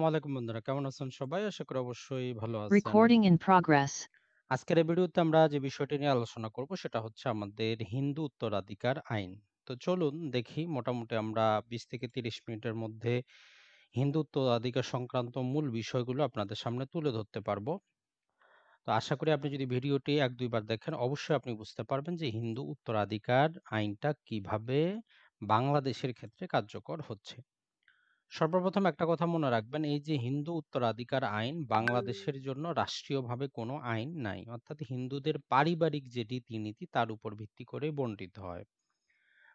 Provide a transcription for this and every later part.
বন্ধুরা কেমন আছেন সবাই? আশা করি অবশ্যই ভালো আছেন। In progress. আজকের এই ভিডিওতে আমরা যে বিষয়টি নিয়ে আলোচনা করব সেটা হচ্ছে আমাদের হিন্দু উত্তরাধিকার আইন। তো চলুন দেখি মোটামুটি আমরা ২০ থেকে ৩০ মিনিটের মধ্যে হিন্দু উত্তরাধিকার সংক্রান্ত মূল বিষয়গুলো আপনাদের সামনে তুলে ধরতে পারব। তো আশা করি আপনি যদি ভিডিওটি এক দুইবার দেখেন অবশ্যই আপনি বুঝতে পারবেন যে হিন্দু উত্তরাধিকার আইনটা কীভাবে বাংলাদেশের ক্ষেত্রে কার্যকর হচ্ছে। সর্বপ্রথম একটা কথা মনে রাখবেন এই যে হিন্দু উত্তরাধিকার আইন বাংলাদেশের জন্য রাষ্ট্রীয়ভাবে কোনো আইন নাই। অর্থাৎ হিন্দুদের পারিবারিক যে রীতিনীতি তার উপর ভিত্তি করে বণ্টিত হয়।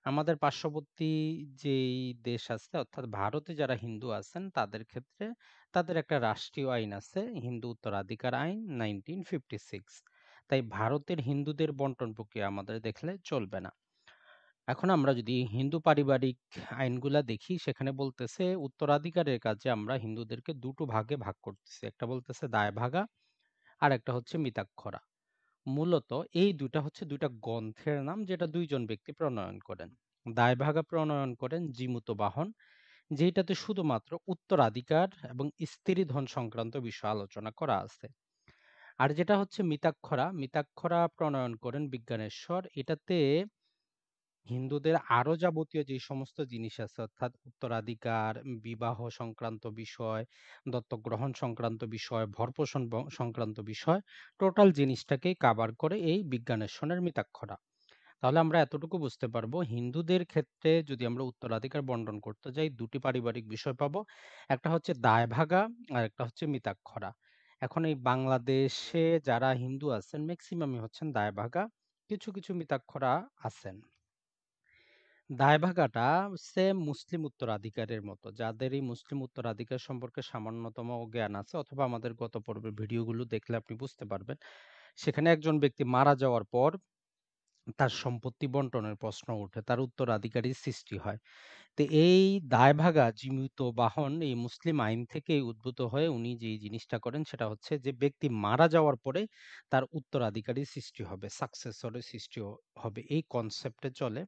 আমাদের পার্শ্ববর্তী যেই দেশ আছে অর্থাৎ ভারতে যারা হিন্দু আছেন তাদের ক্ষেত্রে তাদের একটা রাষ্ট্রীয় আইন আছে হিন্দু উত্তরাধিকার আইন নাইনটিন ফিফটি সিক্স। তাই ভারতের হিন্দুদের বন্টন প্রক্রিয়া আমাদের দেখলে চলবে না। এখন আমরা যদি হিন্দু পারিবারিক আইনগুলা দেখি, সেখানে বলতেছে উত্তরাধিকারের কাজে আমরা হিন্দুদেরকে দুটো ভাগে ভাগ করতেছি। একটা বলতেছে দায় ভাগা আর একটা হচ্ছে মিতাক্ষরা। মূলত এই দুটা হচ্ছে দুইটা গ্রন্থের নাম যেটা দুইজন ব্যক্তি প্রণয়ন করেন। দায় ভাগা প্রণয়ন করেন জিমুত বাহন যেটাতে শুধুমাত্র উত্তরাধিকার এবং স্ত্রী ধন সংক্রান্ত বিষয় আলোচনা করা আছে। আর যেটা হচ্ছে মিতাক্ষরা মিতাক্ষরা প্রণয়ন করেন বিজ্ঞানেশ্বর। এটাতে হিন্দুদের আরও যাবতীয় যে সমস্ত জিনিস আছে অর্থাৎ উত্তরাধিকার, বিবাহ সংক্রান্ত বিষয়, দত্তক গ্রহণ সংক্রান্ত বিষয়, ভরণ-পোষণ ব সংক্রান্ত বিষয় টোটাল জিনিসটাকেই কাভার করে এই বিজ্ঞানের বিজ্ঞানেশ্বরের মিতাক্ষরা। তাহলে আমরা এতটুকু বুঝতে পারব হিন্দুদের ক্ষেত্রে যদি আমরা উত্তরাধিকার বন্টন করতে যাই দুটি পারিবারিক বিষয় পাবো। একটা হচ্ছে দায়ভাগা আর একটা হচ্ছে মিতাক্ষরা। এখন এই বাংলাদেশে যারা হিন্দু আছেন মেক্সিমামই হচ্ছেন দায়ভাগা। কিছু, কিছু মিতাক্ষরা আছেন। দায়ভাগাটা সেম মুসলিম উত্তরাধিকারের মতো। যাদের এই মুসলিম উত্তরাধিকার সম্পর্কে সামান্যতম জ্ঞান আছে অথবা আমাদের গত পর্বের ভিডিওগুলো দেখলে আপনি বুঝতে পারবেন। সেখানে একজন ব্যক্তি মারা যাওয়ার পর তার সম্পত্তি বন্টনের প্রশ্ন ওঠে। তার উত্তরাধিকারীর সৃষ্টি হয়। তো এই দায়ভাগা জীবিত বাহন এই মুসলিম আইন থেকেই উদ্ভূত হয়ে উনি যেই জিনিসটা করেন সেটা হচ্ছে যে ব্যক্তি মারা যাওয়ার পরে তার উত্তরাধিকারীর সৃষ্টি হবে, সাকসেসরের সৃষ্টি হবে। এই কনসেপ্টে চলে।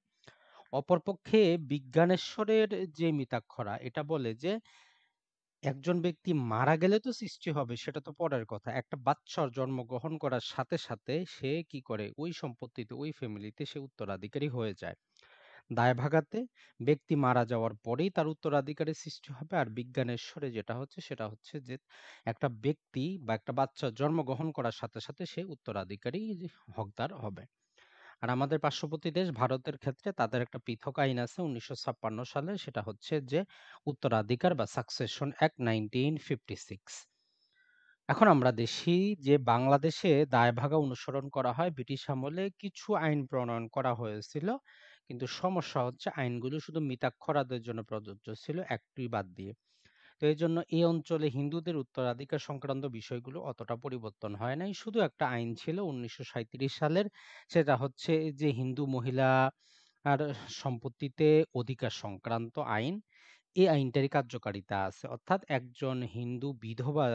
অপরপক্ষে বিজ্ঞানেশ্বরের যে মিতাক্ষরা এটা বলে যে একজন ব্যক্তি মারা গেলে তো সৃষ্টি হবে সেটা তো পরের কথা। একটা বাচ্চার জন্মগ্রহণ করার সাথে, সাথে সে কি করে ওই সম্পত্তিতে ওই ফ্যামিলিতে সে উত্তরাধিকারী হয়ে যায়। দায়ভাগাতে ব্যক্তি মারা যাওয়ার পরেই তার উত্তরাধিকারীর সৃষ্টি হবে আর বিজ্ঞানেশ্বরে যেটা হচ্ছে সেটা হচ্ছে যে একটা ব্যক্তি বা একটা বাচ্চা জন্মগ্রহণ করার সাথে, সাথে সে উত্তরাধিকারী হকদার হবে। আর আমাদের পার্শ্ববর্তী দেশ ভারতের ক্ষেত্রে তাদের একটা পৃথক আইন আছে উনিশশো ছাপ্পান্ন সালে, সেটা হচ্ছে যে উত্তরাধিকার বা succession act nineteen fifty six এখন আমরা দেখি যে বাংলাদেশে দায়ভাগা অনুসরণ করা হয় ব্রিটিশ আমলে, কিছু আইন প্রণয়ন করা হয়েছিল, কিন্তু সমস্যা হচ্ছে আইনগুলো শুধু মিতাক্ষরাদের জন্য প্রযোজ্য ছিল, একটি বাদ দিয়ে। তো এই জন্য এই অঞ্চলে হিন্দুদের উত্তরাধিকার সংক্রান্ত বিষয়গুলো অতটা পরিবর্তন হয় নাই। শুধু একটা আইন ছিল উনিশশো সাঁইত্রিশ সালের, সেটা হচ্ছে যে হিন্দু মহিলা আর সম্পত্তিতে অধিকার সংক্রান্ত আইন। এই আইনটারই কার্যকারিতা আছে। অর্থাৎ একজন হিন্দু বিধবা,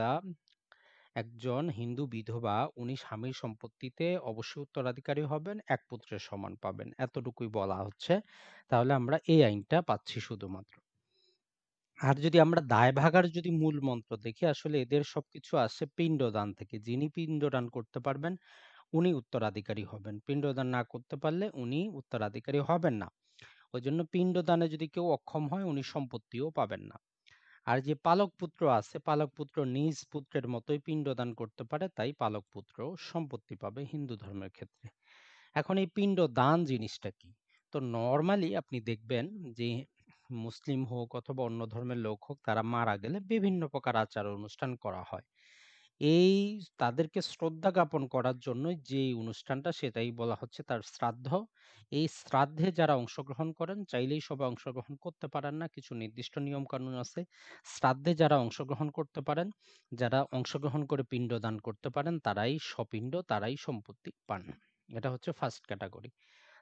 একজন হিন্দু বিধবা উনি স্বামীর সম্পত্তিতে অবশ্যই উত্তরাধিকারী হবেন, এক পুত্রের সমান পাবেন। এতটুকুই বলা হচ্ছে। তাহলে আমরা এই আইনটা পাচ্ছি শুধুমাত্র। আর যদি আমরা দায়ভাগার যদি মূল মন্ত্র দেখি, আসলে এদের সবকিছু আসে পিণ্ডদান থেকে। যিনি পিণ্ডদান করতে পারবেন, উনি উত্তরাধিকারী হবেন। পিণ্ডদান না করতে পারলে উনি উত্তরাধিকারী হবেন না। ওই ওইজন্য পিণ্ডদানে যদি কেউ অক্ষম হয়, উনি সম্পত্তিও পাবেন না। আর যে পালক পুত্র আছে, পালক পুত্র নিজ পুত্রের মতোই পিণ্ডদান করতে পারে, তাই পালক পুত্র সম্পত্তি পাবে হিন্দু ধর্মের ক্ষেত্রে। এখন এই পিণ্ডদান জিনিসটা কি? তো নরমালি আপনি দেখবেন যে মুসলিম হোক অথবা অন্য ধর্মের লোক হোক তারা মারা গেলে বিভিন্ন প্রকার আচার অনুষ্ঠান করা হয়। এই তাদেরকে শ্রদ্ধা জ্ঞাপন করার জন্য যে অনুষ্ঠানটা সেটাই বলা হচ্ছে তার শ্রাদ্ধ। এই শ্রাদ্ধে যারা অংশগ্রহণ করেন চাইলেই সবাই অংশগ্রহণ করতে পারেন না। কিছু নির্দিষ্ট নিয়ম কানুন আছে। শ্রাদ্ধে যারা অংশগ্রহণ করতে পারেন, যারা অংশগ্রহণ করে পিণ্ডদান করতে পারেন তারাই সপিণ্ড, তারাই সম্পত্তি পান। এটা হচ্ছে ফার্স্ট ক্যাটেগরি।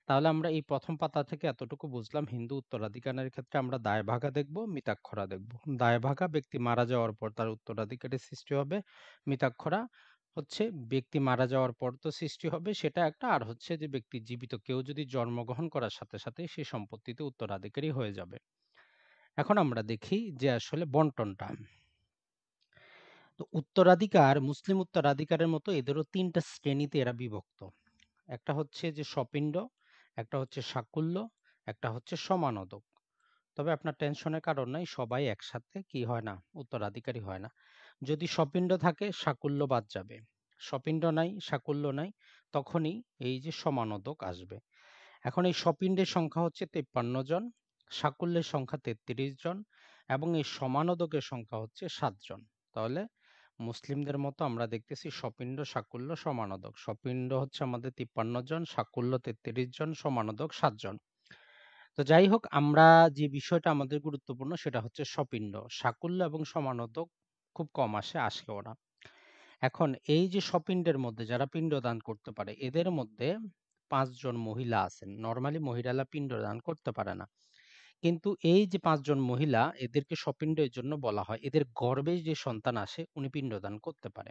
তাহলে আমরা এই প্রথম পাতা থেকে এতটুকু বুঝলাম হিন্দু উত্তরাধিকারের ক্ষেত্রে আমরা দায়ভাগা দেখব, মিতাক্ষরা দেখব। দায়ভাগা ব্যক্তি মারা যাওয়ার পর তার উত্তরাধিকারের সৃষ্টি হবে। মিতাক্ষরা হচ্ছে ব্যক্তি মারা যাওয়ার পর তো সৃষ্টি হবে সেটা একটা আর হচ্ছে যে ব্যক্তি জীবিত কেউ যদি জন্মগ্রহণ করার সাথে সাথে সে সম্পত্তিতে উত্তরাধিকারী হয়ে যাবে। এখন আমরা দেখি যে আসলে বন্টনটা তো উত্তরাধিকার মুসলিম উত্তরাধিকারের মতো এদেরও তিনটা শ্রেণীতে এরা বিভক্ত একটা হচ্ছে যে সপিণ্ড একটা হচ্ছে সাকুল্য, একটা হচ্ছে সমানদক। তবে আপনার টেনশনের কারণ নাই, সবাই একসাথে কি হয় না, উত্তরাধিকারী হয় না। যদি সপিণ্ড থাকে, সাকুল্য বাদ যাবে। সপিণ্ড নাই, সাকুল্য নাই, তখনই এই যে সমানদক আসবে। এখন এই সপিণ্ডের সংখ্যা হচ্ছে তেপ্পান্ন জন, সাকুল্যের সংখ্যা তেত্রিশ জন, এবং এই সমানদকের সংখ্যা হচ্ছে সাতজন তাহলে মুসলিমদের মতো আমরা দেখতেছি সপিণ্ড সাকুল্য সমানদক। সপিণ্ড হচ্ছে আমাদের তিপ্পান্ন জন, সাকুল্য তেত্রিশ জন, সমানদক সাতজন তো যাই হোক, আমরা যে বিষয়টা আমাদের গুরুত্বপূর্ণ সেটা হচ্ছে সপিণ্ড সাকুল্য এবং সমানদক খুব কম আসে আসে ওরা এখন এই যে সপিণ্ডের মধ্যে যারা পিণ্ড দান করতে পারে, এদের মধ্যে পাঁচজন মহিলা আছেন। নর্মালি মহিলারা পিণ্ড দান করতে পারে না। কিন্তু এই যে পাঁচজন মহিলা এদেরকে সপিণ্ডের জন্য বলা হয়, এদের গর্ভে যে সন্তান আসে, উনি পিণ্ডদান করতে পারে।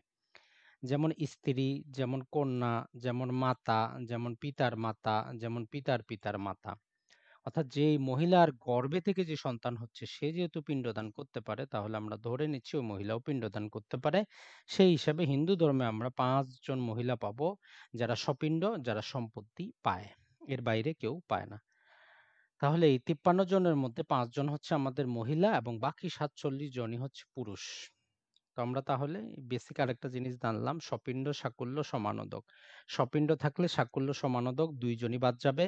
যেমন স্ত্রী, যেমন কন্যা, যেমন মাতা, যেমন পিতার মাতা, যেমন পিতার পিতার মাতা। অর্থাৎ যে মহিলার গর্ভে থেকে যে সন্তান হচ্ছে, সে যেহেতু পিণ্ডদান করতে পারে, তাহলে আমরা ধরে নিচ্ছি ওই মহিলাও পিণ্ডদান করতে পারে। সেই হিসাবে হিন্দু ধর্মে আমরা পাঁচজন মহিলা পাবো, যারা সপিণ্ড যারা সম্পত্তি পায়। এর বাইরে কেউ পায় না। তাহলে এই তিপ্পান্ন জনের মধ্যে পাঁচজন হচ্ছে আমাদের মহিলা এবং বাকি সাতচল্লিশ জনই হচ্ছে পুরুষ। তো আমরা তাহলে বেসিক আরেকটা জিনিস জানলাম সপিণ্ড সাকুল্য, সমানোদক। সপিণ্ড থাকলে সাকুল্য, সমানোদক দুইজনই বাদ যাবে।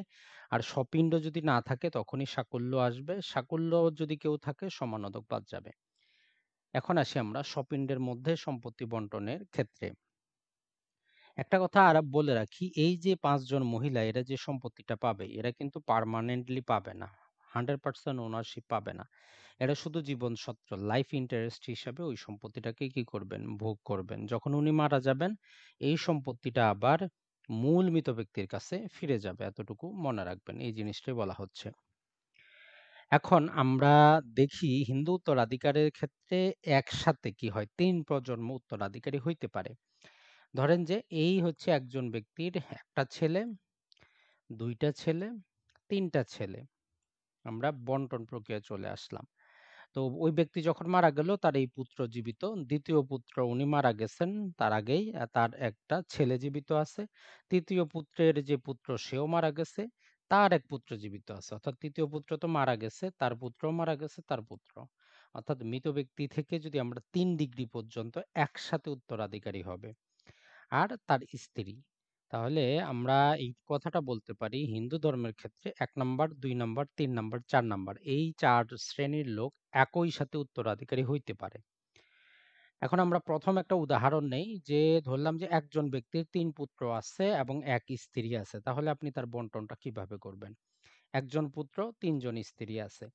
আর সপিণ্ড যদি না থাকে তখনই সাকুল্য আসবে। সাকুল্য যদি কেউ থাকে, সমানোদক বাদ যাবে। এখন আসি আমরা সপিণ্ডের মধ্যে সম্পত্তি বন্টনের ক্ষেত্রে। একটা কথা আর বলে রাখি, এই যে পাঁচজন মহিলা, এরা যে সম্পত্তিটা পাবে, এরা কিন্তু পার্মানেন্টলি পাবে না হান্ড্রেড পার্সেন্ট ওনারশিপ পাবে না। এরা শুধু জীবন সত্র লাইফ ইন্টারেস্ট হিসাবে ওই সম্পত্তিটাকে কি করবেন, ভোগ করবেন। যখন উনি মারা যাবেন, এই সম্পত্তিটা আবার মূল মৃত ব্যক্তির কাছে ফিরে যাবে, এতটুকু মনে রাখবেন, এই জিনিসটাই বলা হচ্ছে। এখন আমরা দেখি হিন্দু উত্তরাধিকারের ক্ষেত্রে একসাথে কি হয়, তিন প্রজন্ম উত্তরাধিকারী হইতে পারে। ধরেন যে, এই হচ্ছে একজন ব্যক্তির একটা ছেলে, দুইটা ছেলে, তিনটা ছেলে। আমরা বন্টন প্রক্রিয়া চলে আসলাম। তো ওই ব্যক্তি যখন মারা গেল, তার এই পুত্র জীবিত। দ্বিতীয় পুত্র উনি মারা গেছেন তার আগেই তার একটা ছেলে জীবিত আছে। তৃতীয় পুত্রের যে পুত্র, সেও মারা গেছে। তার এক পুত্র জীবিত আছে। অর্থাৎ তৃতীয় পুত্র তো মারা গেছে, তার পুত্র মারা গেছে, তার পুত্র। অর্থাৎ মৃত ব্যক্তি থেকে যদি আমরা তিন ডিগ্রি পর্যন্ত একসাথে উত্তরাধিকারী হবে। আর তার স্ত্রী। তাহলে আমরা এই কথাটা বলতে পারি, হিন্দু ধর্মের ক্ষেত্রে এক নাম্বার, দুই নাম্বার, তিন নাম্বার, চার নাম্বার, এই চার শ্রেণির লোক একই সাথে উত্তরাধিকারী হইতে পারে। এখন আমরা প্রথম একটা উদাহরণ নেই যে ধরলাম যে একজন ব্যক্তির তিন পুত্র আছে এবং এক স্ত্রী আছে, তাহলে আপনি তার বন্টনটা কীভাবে করবেন? একজন পুত্র, তিনজন স্ত্রী আছে।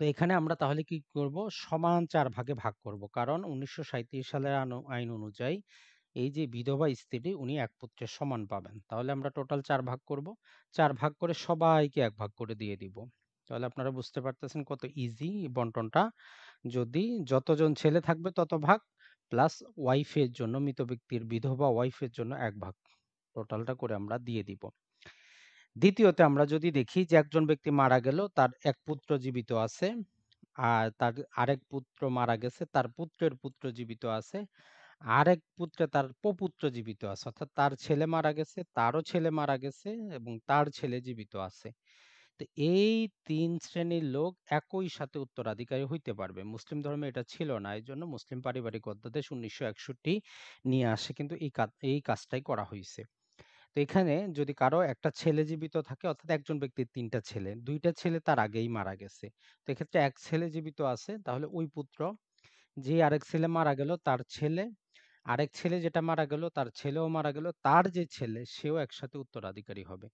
তো এখানে আমরা তাহলে কি করব? সমান চার ভাগে ভাগ করব। কারণ উনিশশো সাঁইত্রিশ সালের আইন অনুযায়ী এই যে বিধবা স্ত্রী উনি এক পুত্রের সমান পাবেন। তাহলে আমরা টোটাল চার ভাগ করব। চার ভাগ করে সবাইকে এক ভাগ করে দিয়ে দিব। তাহলে আপনারা বুঝতে পারতেছেন কত ইজি বন্টনটা। যদি যতজন ছেলে থাকবে তত ভাগ প্লাস ওয়াইফের জন্য, মৃত ব্যক্তির বিধবা ওয়াইফের জন্য এক ভাগ। টোটালটা করে আমরা দিয়ে দিব। দ্বিতীয়তে আমরা যদি দেখি যে একজন ব্যক্তি মারা গেল, তার এক পুত্র জীবিত আছে, আর তার আরেক পুত্র মারা গেছে, তার পুত্রের পুত্র জীবিত আছে আরেক পুত্রে তার প্রপুত্র জীবিত আছে। অর্থাৎ তার ছেলে মারা গেছে, তারও ছেলে মারা গেছে এবং তার ছেলে জীবিত আছে। তো এই তিন শ্রেণির লোক একই সাথে উত্তরাধিকারী হইতে পারবে। মুসলিম ধর্মে এটা ছিল না এই জন্য মুসলিম পারিবারিক অধ্যাদেশ উনিশশো একষট্টি নিয়ে আসে, কিন্তু এই এই কাজটাই করা হয়েছে তো এখানে যদি কারও একটা ছেলে জীবিত থাকে, অর্থাৎ একজন ব্যক্তির তিনটা ছেলে, দুইটা ছেলে তার আগেই মারা গেছে। তো এক্ষেত্রে এক ছেলে জীবিত আছে, তাহলে ওই পুত্র, যে আরেক ছেলে মারা গেল, তার ছেলে আরেক ছেলে যেটা মারা গেল, তার ছেলেও মারা গেল, তার যে ছেলে, সেও একসাথে উত্তরাধিকারী হবে।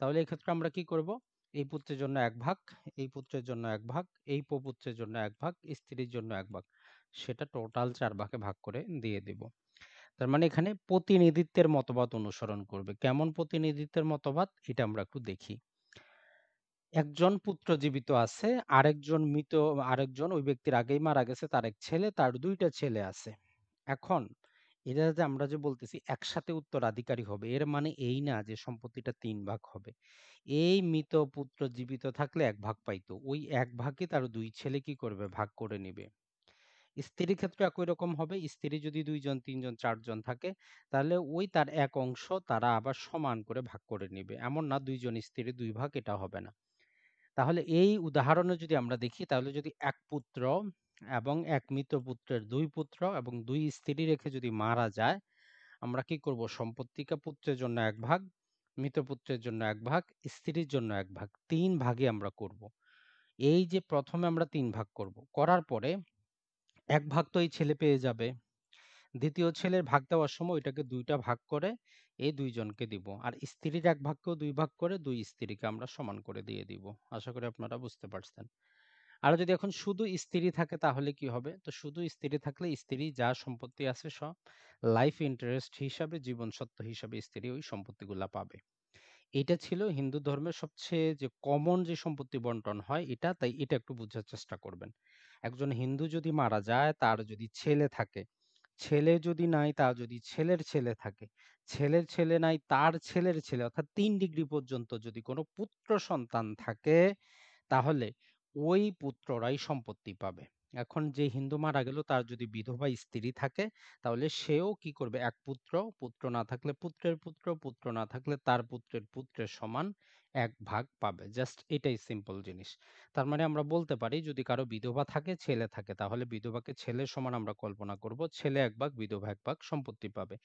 তাহলে এক্ষেত্রে আমরা কি করব? এই পুত্রের জন্য এক ভাগ, এই পুত্রের জন্য এক ভাগ, এই প্রপুত্রের জন্য এক ভাগ, স্ত্রীর জন্য এক ভাগ। সেটা টোটাল চার ভাগে ভাগ করে দিয়ে দিব। তার মানে এখানে প্রতিনিধিত্বের মতবাদ অনুসরণ করবে। কেমন প্রতিনিধিত্বের মতবাদ? এটা আমরা একটু দেখি। একজন পুত্র জীবিত আছে, আরেকজন মৃত, আরেকজন ওই ব্যক্তির আগেই মারা গেছে, তার এক ছেলে, তার দুইটা ছেলে আছে। এখন এটা যে আমরা যে বলতেছি, একসাথে উত্তরাধিকারী হবে, এর মানে এই না যে সম্পত্তিটা তিন ভাগ হবে। এই মৃত পুত্র জীবিত থাকলে এক ভাগ পাইতো, ওই এক ভাগে তার দুই ছেলে কি করবে? ভাগ করে নেবে। স্ত্রীর ক্ষেত্রে একই রকম হবে, স্ত্রী যদি দুইজন তিনজন চারজন থাকে, তাহলে ওই তার এক অংশ তারা আবার সমান করে ভাগ করে নিবে। এমন না দুইজন স্ত্রী দুই ভাগ এটা হবে না। তাহলে এই উদাহরণে যদি আমরা দেখি, তাহলে যদি এক পুত্র এবং এক মৃত পুত্রের দুই পুত্র এবং দুই স্ত্রী রেখে যদি মারা যায়, আমরা কি করব? সম্পত্তিকে পুত্রের জন্য এক ভাগ, মৃত পুত্রের জন্য এক ভাগ, স্ত্রীর জন্য এক ভাগ, তিন ভাগে আমরা করব। এই যে প্রথমে আমরা তিন ভাগ করব। করার পরে এক ভাগ তো এই ছেলে পেয়ে যাবে। দ্বিতীয় ছেলের ভাগ দেওয়ার সময় ওইটাকে দুইটা ভাগ করে এই দুইজনকে দিব। আর স্ত্রীর এক ভাগকেও দুই ভাগ করে দুই স্ত্রীকে আমরা সমান করে দিয়ে দিব। আশা করি আপনারা বুঝতে পারছেন। আর যদি এখন শুধু স্ত্রী থাকে তাহলে কি হবে? তো শুধু স্ত্রী থাকলে স্ত্রী যা সম্পত্তি আছে সব লাইফ ইন্টারেস্ট হিসাবে জীবন সত্য হিসাবে স্ত্রী ওই সম্পত্তিগুলা পাবে। এটা ছিল হিন্দু ধর্মের সবচেয়ে যে কমন যে সম্পত্তি বন্টন হয় এটা, তাই এটা একটু বোঝার চেষ্টা করবেন। একজন হিন্দু যদি মারা যায়, তার যদি ছেলে থাকে, ছেলে যদি নাই তা যদি ছেলের ছেলে থাকে, ছেলের ছেলে নাই, তার ছেলের ছেলে, অর্থাৎ তিন ডিগ্রি পর্যন্ত যদি কোনো পুত্র সন্তান থাকে, তাহলে ওই পুত্ররাই সম্পত্তি পাবে। এখন যে হিন্দু মারা গেল, তার যদি বিধবা স্ত্রী থাকে, তাহলে সেও কি করবে? এক পুত্র পুত্র না থাকলে পুত্রের পুত্র পুত্র না থাকলে তার পুত্রের পুত্রের সমান। এক ভাগ পাবে। জাস্ট এটাই সিম্পল জিনিস। তার মানে আমরা বলতে পারি, যদি কারও বিধবা থাকে, ছেলে থাকে, তাহলে বিধবাকে ছেলের সমান আমরা কল্পনা করব, ছেলে এক ভাগ, বিধবা এক ভাগ সম্পত্তি পাবে।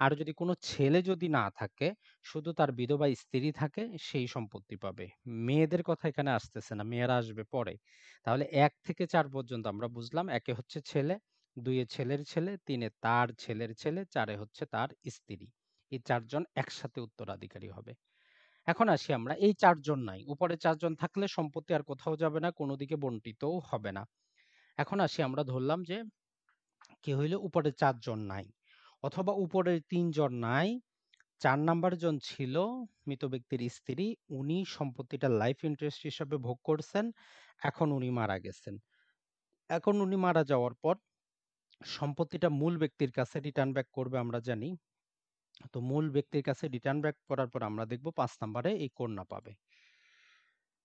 আর যদি কোনো ছেলে যদি না থাকে, শুধু তার বিধবা স্ত্রী থাকে, সেই সম্পত্তি পাবে। মেয়েদের কথা এখানে আসতেছে না, মেয়েরা আসবে পরে। তাহলে এক থেকে চার পর্যন্ত আমরা বুঝলাম, একে হচ্ছে ছেলে, দুইয়ে ছেলের ছেলে, তিনে তার ছেলের ছেলে, চারে হচ্ছে তার স্ত্রী। এই চারজন একসাথে উত্তরাধিকারী হবে। এখন আসি আমরা। এই চারজন নাই। উপরে চারজন থাকলে সম্পত্তি আর কোথাও যাবে না, কোনো দিকে বন্টিতও হবে না। এখন আসি আমরা ধরলাম যে, কি হইল? উপরে চারজন নাই। অথবা উপরে তিনজন নাই। চার নাম্বার জন ছিল মৃত ব্যক্তির স্ত্রী। উনি সম্পত্তিটা লাইফ ইন্টারেস্ট হিসাবে ভোগ করছেন। এখন উনি মারা গেছেন। এখন উনি মারা যাওয়ার পর সম্পত্তিটা মূল ব্যক্তির কাছে রিটার্ন ব্যাক করবে আমরা জানি। তো মূল ব্যক্তির কাছে রিটার্ন ব্যাক করার পর আমরা দেখব পাঁচ নাম্বারে এই কন্যা পাবে।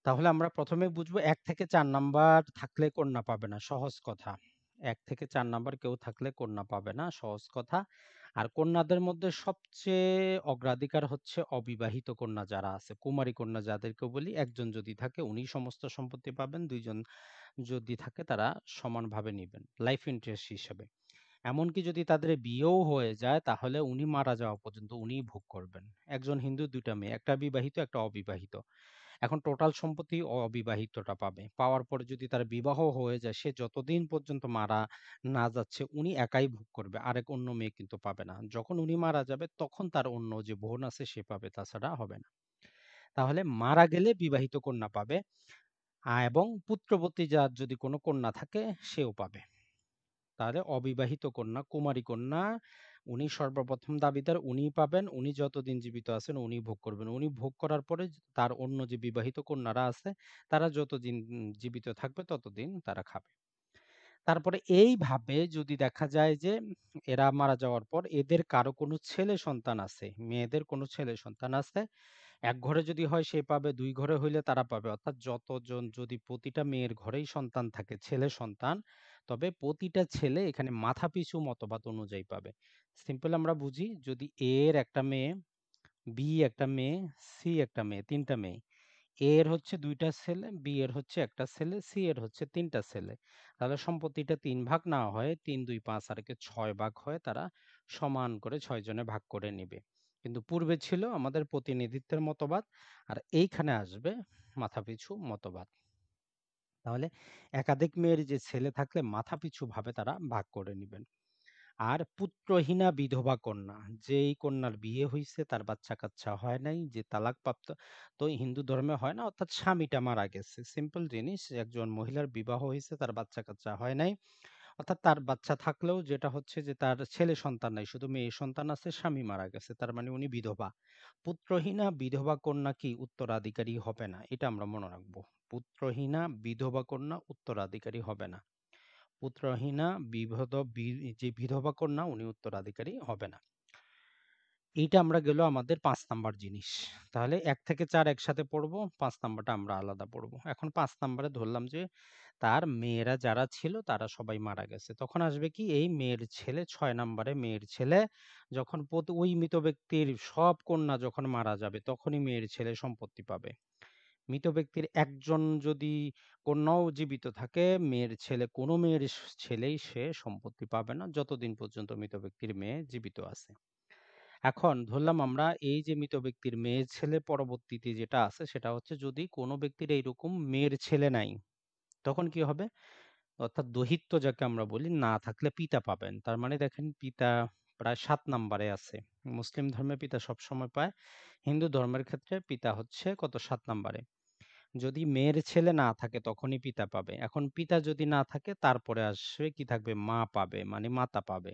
তাহলে আমরা প্রথমে বুঝব এক থেকে চার নাম্বার থাকলে কন্যা পাবে না, সহজ কথা। এক থেকে চার নাম্বার কেউ থাকলে কন্যা পাবে না, সহজ কথা। আর কন্যাদের মধ্যে সবচেয়ে অগ্রাধিকার হচ্ছে অবিবাহিত কন্যা যারা আছে, কুমারী কন্যা যাদেরকে বলি, একজন যদি থাকে উনি সমস্ত সম্পত্তি পাবেন, দুইজন যদি থাকে তারা সমানভাবে নেবেন লাইফ ইন্টারেস্ট হিসেবে। এমনকি যদি তাদের বিয়েও হয়ে যায়, তাহলে উনি মারা যাওয়া পর্যন্ত উনিই ভোগ করবেন। একজন হিন্দু, দুইটা মেয়ে, একটা বিবাহিত, একটা অবিবাহিত। এখন টোটাল সম্পত্তি অবিবাহিতটা পাবে। পাওয়ার পরে যদি তার বিবাহ হয়ে যায়, সে যতদিন পর্যন্ত মারা না যাচ্ছে, উনি একাই ভোগ করবে। আরেক অন্য মেয়ে কিন্তু পাবে না। যখন উনি মারা যাবে, তখন তার অন্য যে বোন আছে, সে পাবে, তাছাড়া হবে না। তাহলে মারা গেলে বিবাহিত কন্যা পাবে এবং পুত্রবতী যার যদি কোনো কন্যা থাকে, সেও পাবে। তাহলে অবিবাহিত কন্যা, কুমারী কন্যা, উনি সর্বপ্রথম দাবিদার উনি পাবেন, উনি যতদিন জীবিত আছেন উনি ভোগ করবেন। উনি ভোগ করার পরে তার অন্য যে বিবাহিত কন্যারা আছে, তারা যতদিন জীবিত থাকবে ততদিন তারা খাবে। তারপরে এইভাবে যদি দেখা যায় যে, এরা মারা যাওয়ার পর এদের কারও কোনো ছেলে সন্তান আছে, মেয়েদের কোনো ছেলে সন্তান আছে, এক ঘরে যদি হয় সে পাবে, দুই ঘরে হইলে তারা পাবে। অর্থাৎ যতজন যদি প্রতিটা মেয়ের ঘরেই সন্তান থাকে, ছেলে সন্তান তবে প্রতিটা ছেলে এখানে মাথাপিছু মতবাদ অনুযায়ী পাবে। সিম্পল আমরা বুঝি, যদি এ এর একটা মেয়ে বি একটা মেয়ে সি একটা মেয়ে, তিনটা মেয়ে এ এর হচ্ছে দুইটা ছেলে বি এর হচ্ছে একটা ছেলে সি এর হচ্ছে তিনটা ছেলে। তাহলে সম্পত্তিটা তিন ভাগ না হয়, তিন, দুই, পাঁচ আর ছয় ভাগ হয়, তারা সমান করে ছয় জনে ভাগ করে নিবে। কিন্তু পূর্বে ছিল আমাদের প্রতিনিধিত্বের মতবাদ, আর এইখানে আসবে মাথাপিছু মতবাদ। তাহলে একাধিক মেয়ের যে ছেলে থাকলে মাথাপিছুভাবে তারা ভাগ করে নেবেন। আর পুত্রহীনা বিধবা কন্যা, যেই কন্যার বিয়ে হয়েছে তার বাচ্চা কাচ্চা হয় নাই, যে তালাক প্রাপ্ত তো হিন্দু ধর্মে হয় না, অর্থাৎ স্বামীটা মারা গেছে। সিম্পল জিনিস, একজন মহিলার বিবাহ হয়েছে তার বাচ্চা কাচ্চা হয় নাই। অর্থাৎ তার বাচ্চা থাকলেও যেটা হচ্ছে যে, তার ছেলে সন্তান নাই। শুধু মেয়ে সন্তান আছে, স্বামী মারা গেছে। তার মানে উনি বিধবা। পুত্রহীনা, বিধবা কন্যা কি উত্তরাধিকারী হবে না? এটা আমরা মনে রাখব। পুত্রহীনা, বিধবা কন্যা উত্তরাধিকারী হবে না। পুত্রহীনা বিভদ যে বিধবা কন্যা, উনি উত্তরাধিকারী হবে না। এইটা আমরা গেল আমাদের পাঁচ নাম্বার জিনিস। তাহলে এক থেকে চার একসাথে পড়ব, পাঁচ নাম্বারটা আমরা আলাদা পড়ব। এখন পাঁচ নাম্বারে ধরলাম যে তার মেয়েরা যারা ছিল তারা সবাই মারা গেছে। তখন আসবে কি এই মেয়ের ছেলে ৬ নাম্বারে মেয়ের ছেলে যখন ওই মৃত ব্যক্তির সব কন্যা যখন মারা যাবে তখনই মেয়ের ছেলে সম্পত্তি পাবে। মৃত ব্যক্তির একজন যদি কন্যাও জীবিত থাকে, মেয়ের ছেলে কোনো মেয়ের ছেলেই সে সম্পত্তি পাবে না যতদিন পর্যন্ত মৃত ব্যক্তির মেয়ে জীবিত আছে। এখন ধরলাম আমরা এই যে মৃত ব্যক্তির মেয়ের ছেলে পরবর্তীতে যেটা আছে সেটা হচ্ছে যদি কোনো ব্যক্তির এইরকম মেয়ের ছেলে নাই, তখন কি হবে? অর্থাৎ দহিত্য যাকে আমরা বলি না থাকলে পিতা পাবেন। তার মানে দেখেন পিতা প্রায় সাত নাম্বারে আছে। মুসলিম ধর্মে পিতা সবসময় পায়। হিন্দু ধর্মের ক্ষেত্রে পিতা হচ্ছে কত সাত নাম্বারে। যদি মেয়ের ছেলে না থাকে তখনই পিতা পাবে। এখন পিতা যদি না থাকে তারপরে আসবে কি থাকবে মা পাবে মানে মাতা পাবে।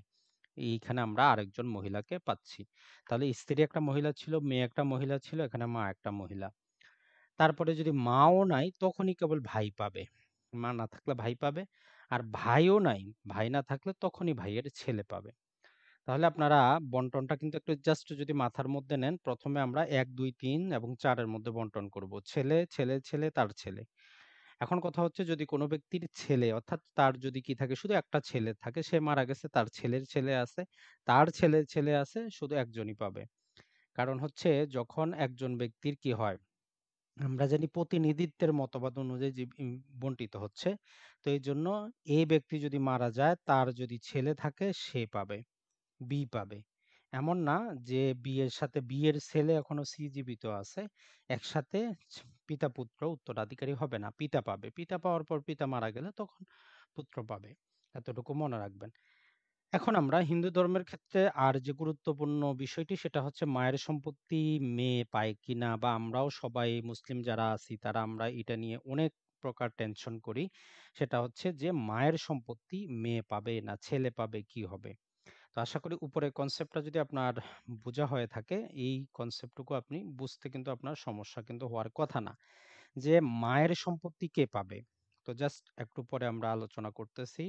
এইখানে আমরা আরেকজন মহিলাকে পাচ্ছি। তাহলে স্ত্রী একটা মহিলা ছিল, মেয়ে একটা মহিলা ছিল, এখানে মা একটা মহিলা। তারপরে যদি মাও নাই তখনই কেবল ভাই পাবে। মা না থাকলে ভাই পাবে। আর ভাইও নাই, ভাই না থাকলে তখনই ভাইয়ের ছেলে পাবে। তাহলে আপনারা বন্টনটা কিন্তু একটু জাস্ট যদি মাথার মধ্যে নেন, প্রথমে আমরা ১, ২, ৩ এবং চারের মধ্যে বন্টন করব। ছেলে, ছেলে, ছেলে, তার ছেলে। এখন কথা হচ্ছে যদি কোনো ব্যক্তির ছেলে অর্থাৎ তার যদি কি থাকে শুধু একটা ছেলে থাকে, সে মারা গেছে, তার ছেলের ছেলে আছে, তার ছেলের ছেলে আছে, শুধু একজনই পাবে। কারণ হচ্ছে যখন একজন ব্যক্তির কি হয়? আমরা জানি প্রতিনিধিত্বের মতবাদ অনুযায়ী উম বন্টিত হচ্ছে। তো এই জন্য এ ব্যক্তি যদি মারা যায়, তার যদি ছেলে থাকে সে পাবে, বি পাবে। এমন না যে বি এর সাথে বি এর ছেলে এখনও সি জীবিত আছে। একসাথে ছ পিতা-পুত্র উত্তরাধিকারী হবে না। পিতা পাবে। পিতা পাওয়ার পর পিতা মারা গেলে তখন পুত্র পাবে। এতটুকু মনে রাখবেন। এখন আমরা হিন্দু ধর্মের ক্ষেত্রে আর যে গুরুত্বপূর্ণ বিষয়টি সেটা হচ্ছে মায়ের সম্পত্তি মেয়ে পায় কিনা বা আমরাও সবাই মুসলিম যারা আছি তারা আমরা এটা নিয়ে অনেক প্রকার টেনশন করি। সেটা হচ্ছে যে মায়ের সম্পত্তি মেয়ে পাবে না ছেলে পাবে কি হবে? তো আশা করি উপরের কনসেপ্টটা যদি আপনার বোঝা হয়ে থাকে, এই কনসেপ্টটুকু আপনি বুঝতে কিন্তু আপনার সমস্যা কিন্তু হওয়ার কথা না। যে মায়ের সম্পত্তি কে পাবে? তো জাস্ট একটু পরে আমরা আলোচনা করতেছি।